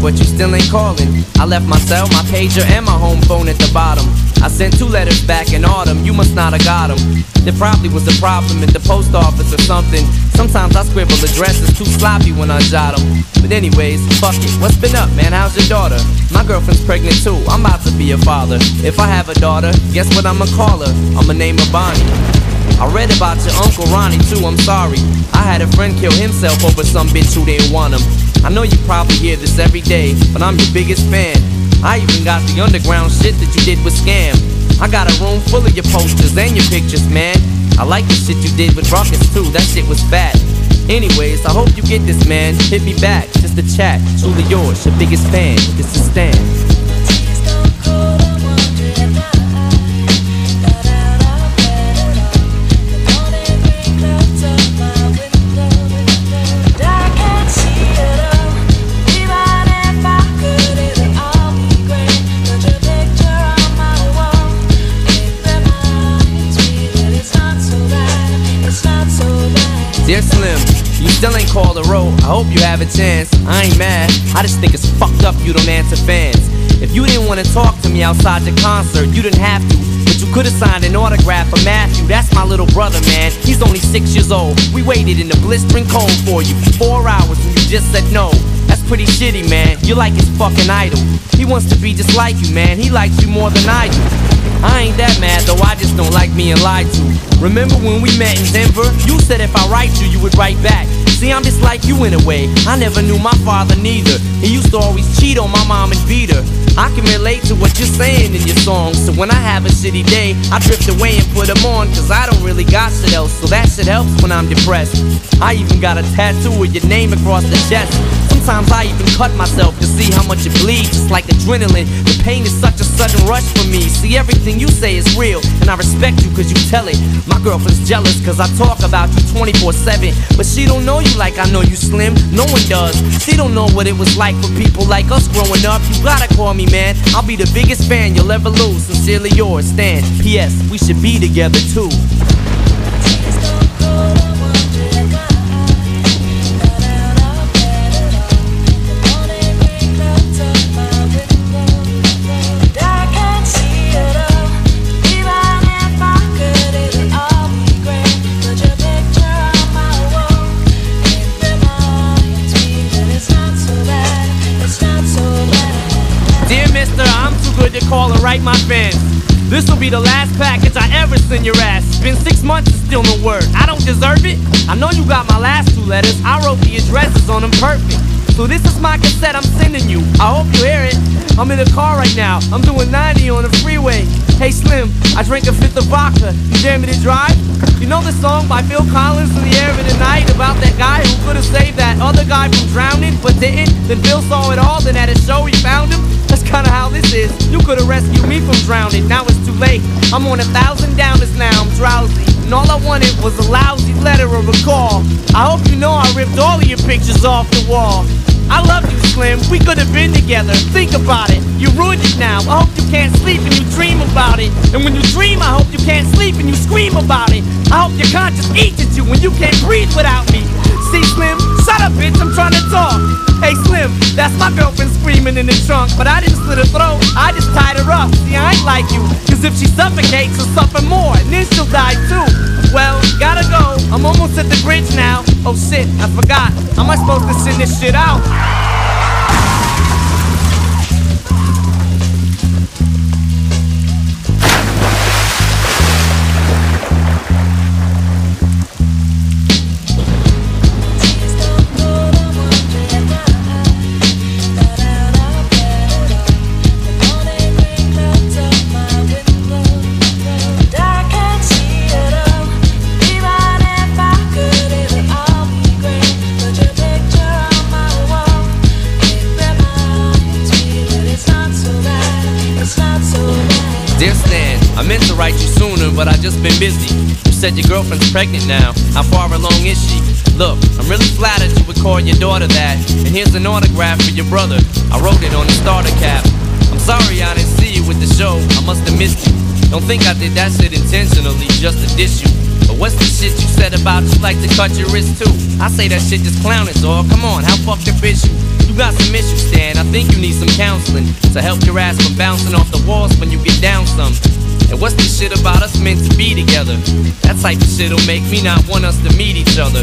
but you still ain't calling. I left my cell, my pager, and my home phone at the bottom. I sent two letters back in autumn, you must not have got them. There probably was a problem at the post office or something. Sometimes I scribble addresses too sloppy when I jot them. But anyways, fuck it. What's been up, man? How's your daughter? My girlfriend's pregnant too. I'm about to be a father. If I have a daughter, guess what I'ma call her? I'ma name her Bonnie. I read about your Uncle Ronnie too, I'm sorry. I had a friend kill himself over some bitch who didn't want him. I know you probably hear this every day, but I'm your biggest fan. I even got the underground shit that you did with Skam. I got a room full of your posters and your pictures, man. I like the shit you did with Rawkus too, that shit was fat. Anyways, I hope you get this, man. Hit me back, just a chat. Truly yours, your biggest fan. This is Stan. Hope you have a chance. I ain't mad. I just think it's fucked up you don't answer fans. If you didn't wanna talk to me outside your concert, you didn't have to. But you could've signed an autograph for Matthew. That's my little brother, man. He's only six years old. We waited in the blistering cold for you for four hours and you just said no. That's pretty shitty, man. You're like his fucking idol. He wants to be just like you, man. He likes you more than I do. I ain't that mad though, I just don't like being lied to. Remember when we met in Denver? You said if I write you, you would write back. See, I'm just like you in a way. I never knew my father neither. He used to always cheat on my mom and beat her. I can relate to what you're saying in your songs. So when I have a shitty day, I drift away and put them on. Cause I don't really got shit else. So that shit helps when I'm depressed. I even got a tattoo with your name across the chest. Sometimes I even cut myself to see how much it bleeds. It's like adrenaline. The pain is such a sudden rush for me. See, everything you say is real, and I respect you cause you tell it. My girlfriend's jealous cause I talk about you 24 7. But she don't know you like I know you slim. No one does. She don't know what it was like for people like us growing up. You gotta call me, man. I'll be the biggest fan you'll ever lose. Sincerely yours, Stan. P.S. We should be together too. Write my fans. This'll be the last package I ever send your ass. It's been six months and still no word. I don't deserve it. I know you got my last two letters. I wrote the addresses on them perfect. So this is my cassette I'm sending you. I hope you hear it. I'm in the car right now. I'm doing 90 on the freeway. Hey Slim, I drank a fifth of vodka. You dare me to drive? You know the song by Phil Collins in the air of the night about that guy who could have saved that other guy from drowning but didn't? Then Phil saw it all, then at a show he found him. That's kinda how this is. You could've rescued me from drowning, now it's too late. I'm on a thousand downers now, I'm drowsy. And all I wanted was a lousy letter or a call. I hope you know I ripped all of your pictures off the wall. I love you, Slim. We could have been together. Think about it. You ruined it now. I hope you can't sleep and you dream about it. And when you dream, I hope you can't sleep and you scream about it. I hope your conscience eats at you when you can't breathe without me. See, Slim? Shut up, bitch. I'm trying to talk. Hey Slim, that's my girlfriend screaming in the trunk, but I didn't slit her throat, I just tied her up. See, I ain't like you, cause if she suffocates, she'll suffer more, and then she'll die too. Well, gotta go, I'm almost at the bridge now. Oh shit, I forgot, how am I supposed to send this shit out? Been busy. You said your girlfriend's pregnant now. How far along is she? Look, I'm really flattered you would call your daughter that. And here's an autograph for your brother. I wrote it on the starter cap. I'm sorry I didn't see you with the show. I must have missed you. Don't think I did that shit intentionally just to diss you. But what's the shit you said about you like to cut your wrist too? I say that shit just clowning, dog. Come on, how up is you? You got some issues, Stan. I think you need some counseling to help your ass from bouncing off the walls when you get down some. And what's this shit about us meant to be together? That type of shit'll make me not want us to meet each other.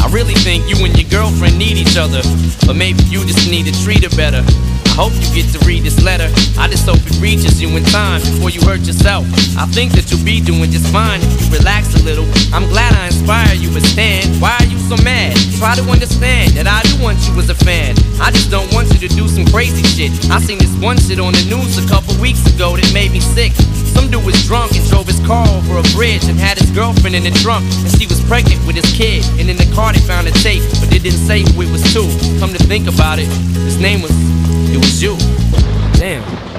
I really think you and your girlfriend need each other, but maybe you just need to treat her better. I hope you get to read this letter. I just hope it reaches you in time before you hurt yourself. I think that you'll be doing just fine if you relax a little. I'm glad I inspire you, but Stan, why are you so mad? Try to understand that I do want you as a fan. I just don't want you to do some crazy shit. I seen this one shit on the news a couple weeks ago that made me sick. Some dude was drunk and drove his car over a bridge and had his girlfriend in the trunk. And she was pregnant with his kid. And in the car they found a tape, but they didn't say who it was to. Come to think about it, his name was, it was you. Damn.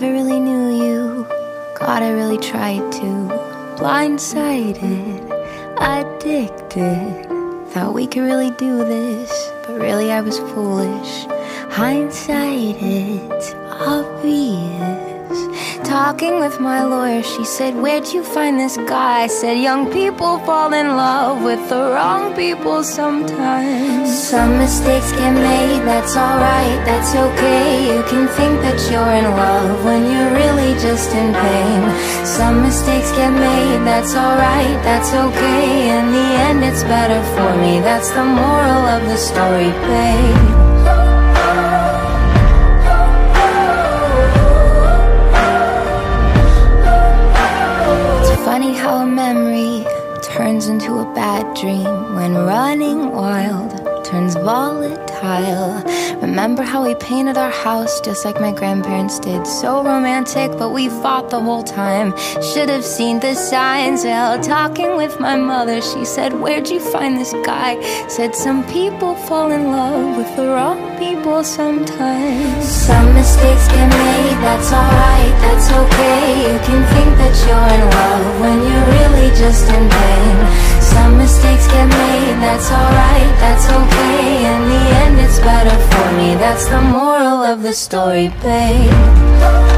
Never really knew you. God, I really tried to. Blindsided, addicted. Thought we could really do this, but really I was foolish. Hindsight, it's obvious. Talking with my lawyer, she said, Where'd you find this guy? I said, Young people fall in love with the wrong people sometimes. Some mistakes get made, that's alright, that's okay. You can think that you're in love when you're really just in pain. Some mistakes get made, that's alright, that's okay. In the end, it's better for me. That's the moral of the story, babe. Dream when running wild turns volatile. Remember how we painted our house just like my grandparents did? So romantic, but we fought the whole time. Should have seen the signs. Well, talking with my mother, she said, Where'd you find this guy? Said, Some people fall in love with the wrong people sometimes. Some mistakes get made, that's alright, that's okay. You can think that you're in love when you're really just in pain. Some mistakes get made, that's alright, that's okay. In the end, it's better for me. That's the moral of the story, babe.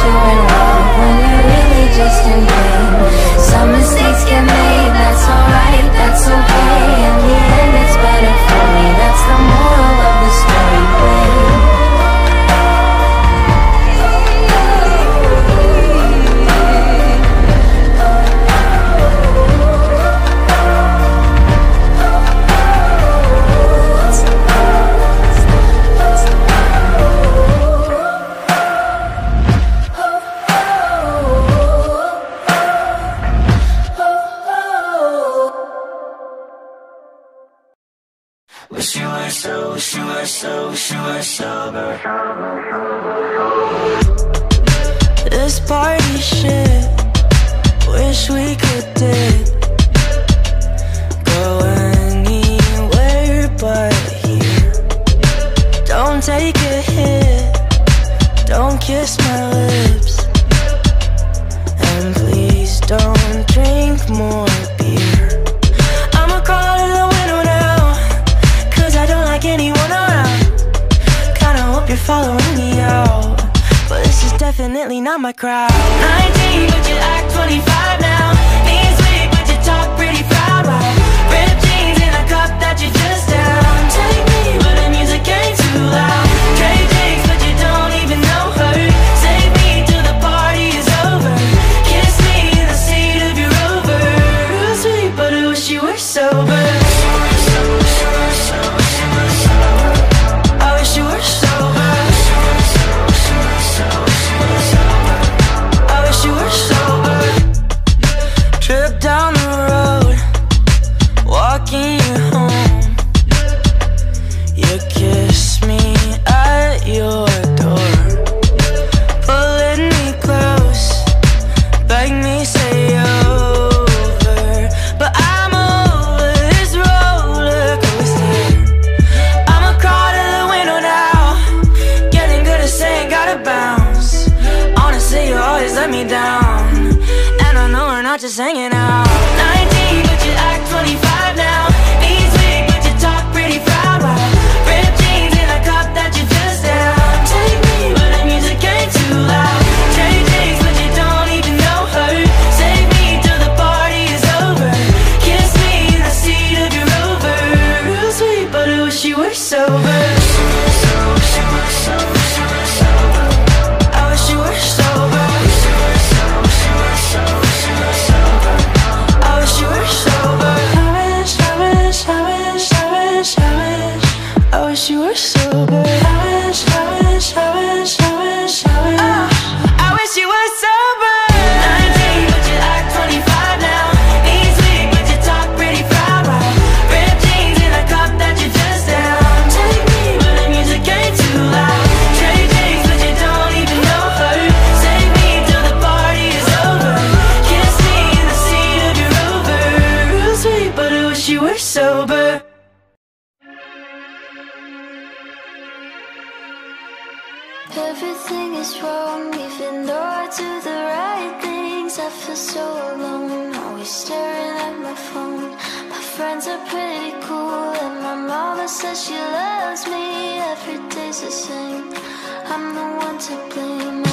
Everything is wrong, even though I do the right things. I feel so alone, always staring at my phone. My friends are pretty cool, and my mama says she loves me. Every day's the same, I'm the one to blame.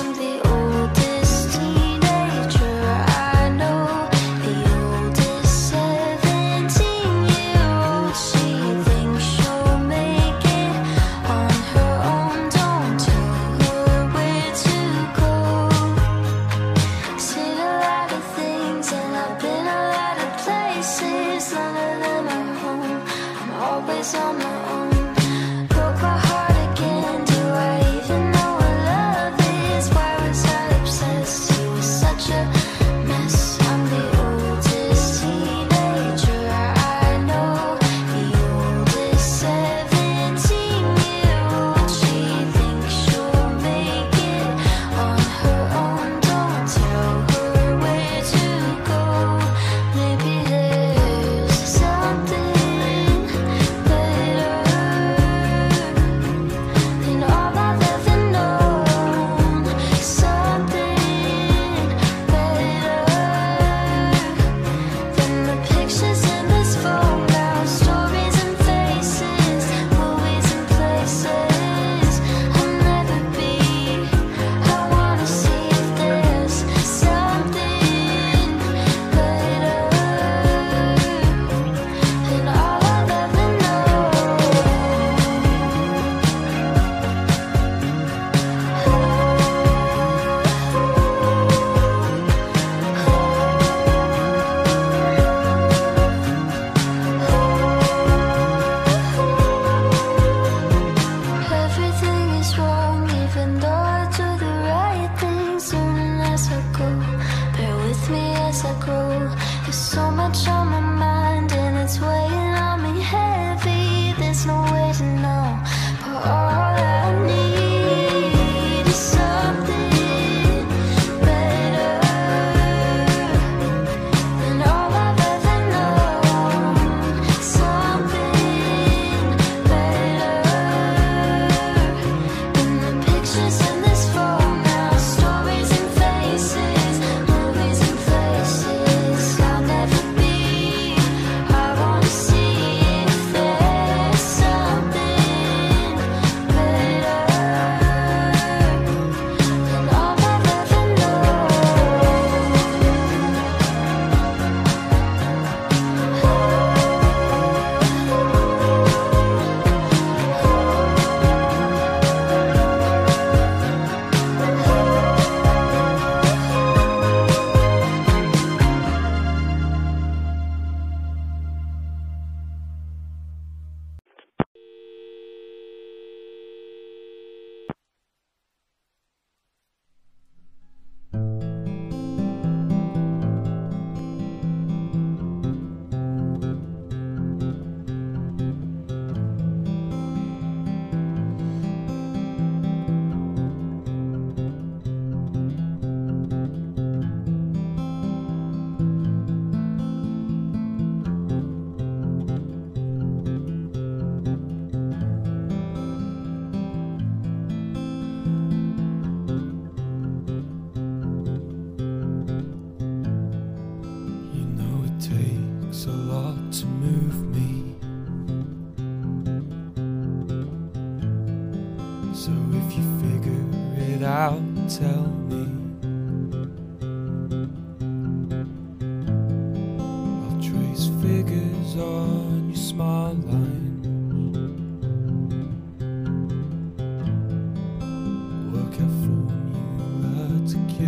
Christmas.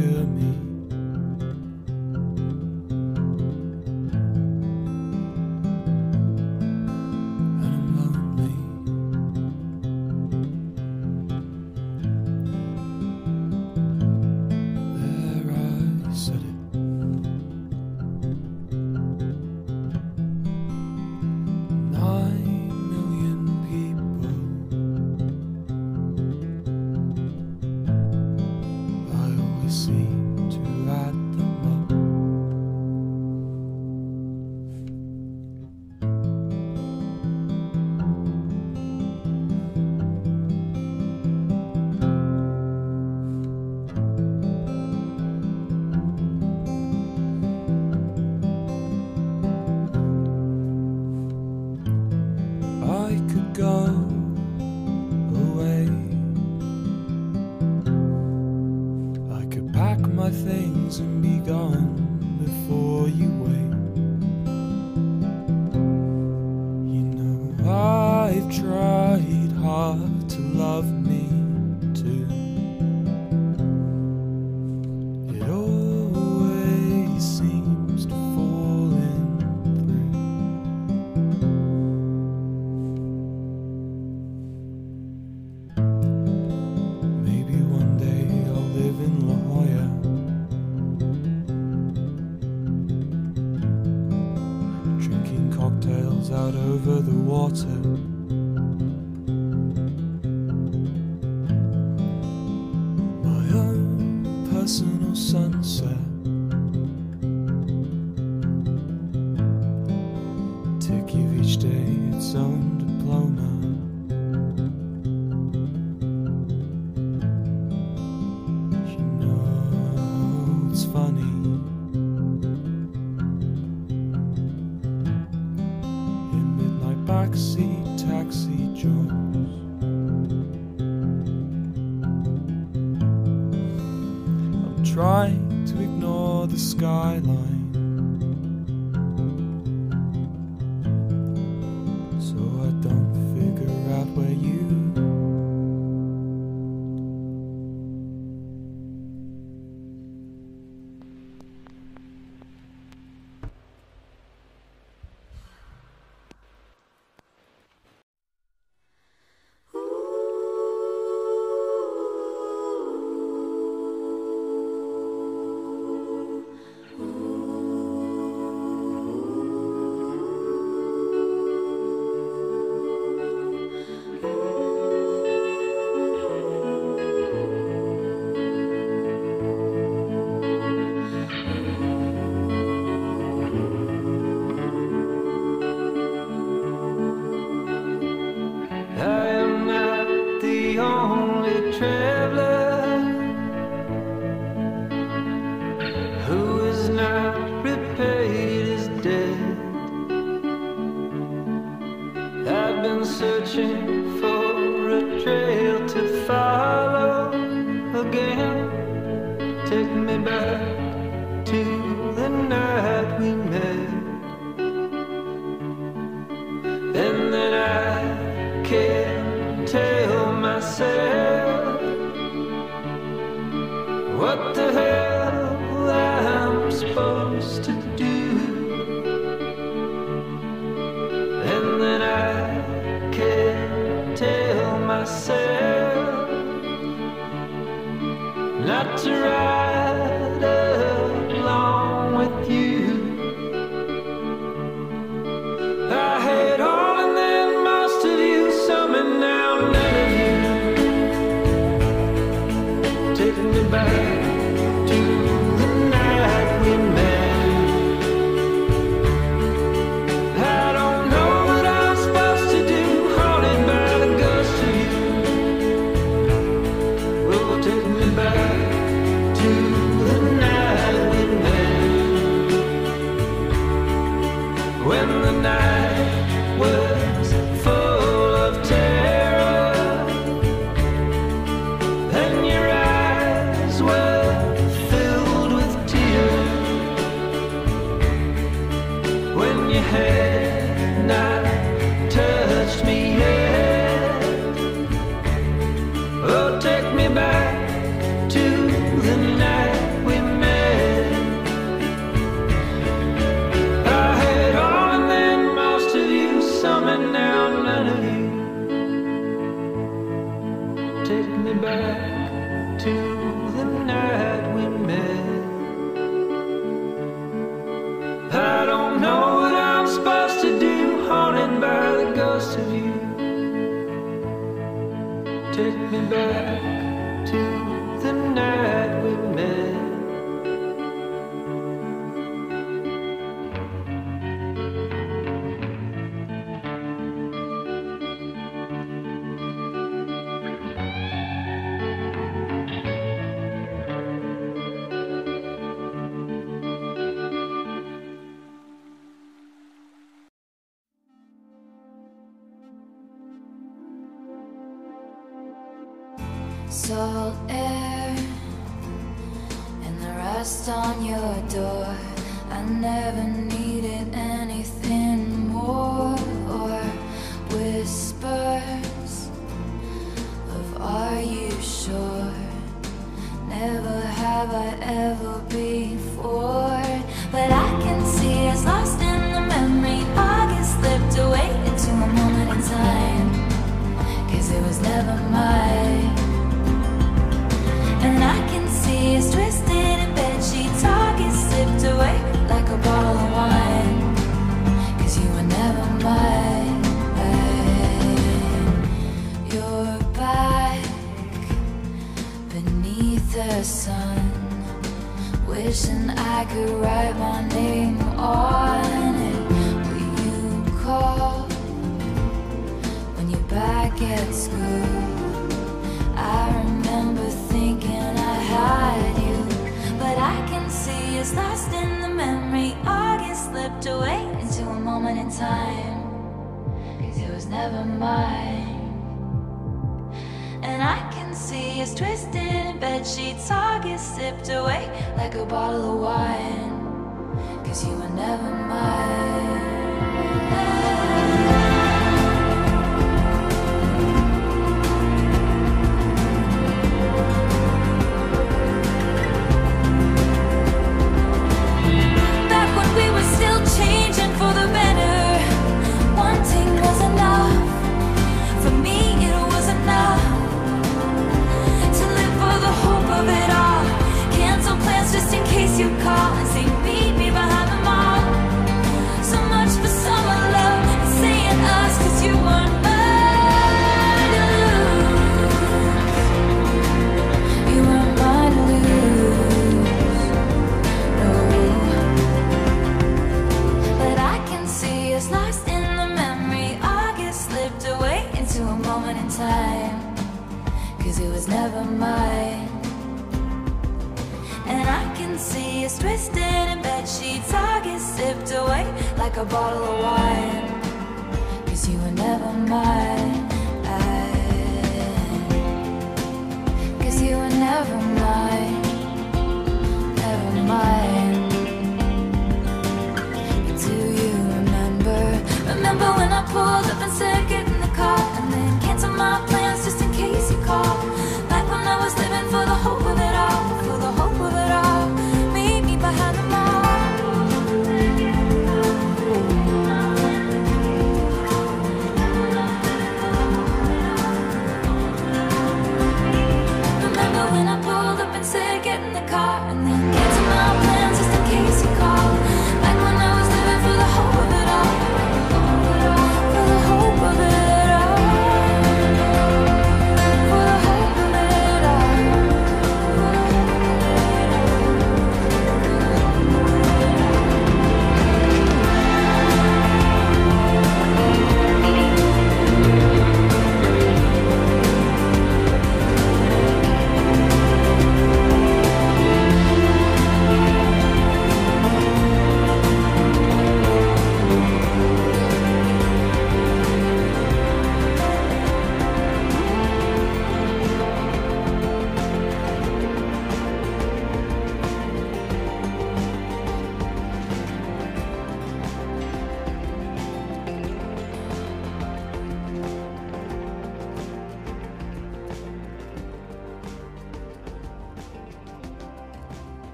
hear me. Over the water. My own personal sunset. Searching Salt air and the rust on your door. I never needed anything more or whispers of are you sure? Never have I ever before. The sun. Wishing I could write my name on it. You call when you're back at school? I remember thinking I had you, but I can see it's lost in slipped away into a moment in time, cause it was never mine. And I can see us twisted in bed sheets. August sipped away like a bottle of wine. Cause you were never mine.